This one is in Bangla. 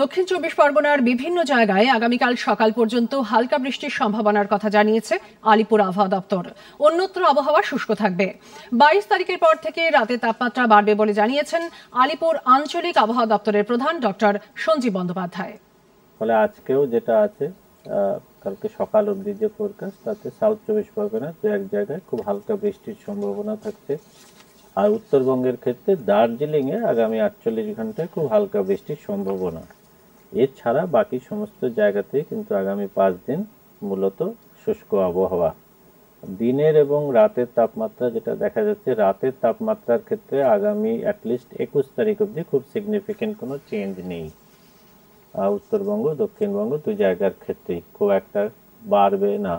দক্ষিণ চব্বিশ পরগনার বিভিন্ন জায়গায় আগামীকাল সকাল পর্যন্ত হালকা বৃষ্টির সম্ভাবনার কথা জানিয়েছে আলিপুর আবহাওয়া দপ্তর। অন্যত্র আবহাওয়া শুষ্ক থাকবে। বাইশ তারিখের পর থেকে রাতে তাপমাত্রা বাড়বে বলে জানিয়েছেন আলিপুর আঞ্চলিক আবহাওয়া দপ্তরের প্রধান ডক্টর সঞ্জীব বন্দ্যোপাধ্যায়। ফলে আজকেও যেটা আছে কালকে সকাল অবধি যে ফোরকাস্ট তাতে সাউথ চব্বিশ পরগনা দু এক জায়গায় খুব হালকা বৃষ্টির সম্ভাবনা থাকছে। আর উত্তরবঙ্গের ক্ষেত্রে দার্জিলিংয়ে আগামী আটচল্লিশ ঘন্টায় খুব হালকা বৃষ্টির সম্ভাবনা। এছাড়া বাকি সমস্ত জায়গাতে কিন্তু আগামী পাঁচ দিন মূলত শুষ্ক আবহাওয়া। দিনের এবং রাতের তাপমাত্রা যেটা দেখা যাচ্ছে, রাতের তাপমাত্রার ক্ষেত্রে আগামী অ্যাটলিস্ট একুশ তারিখ অবধি খুব সিগনিফিকেন্ট কোনো চেঞ্জ নেই। উত্তরবঙ্গ, দক্ষিণবঙ্গ দু জায়গার ক্ষেত্রেই। খুব একটা বাড়বে না।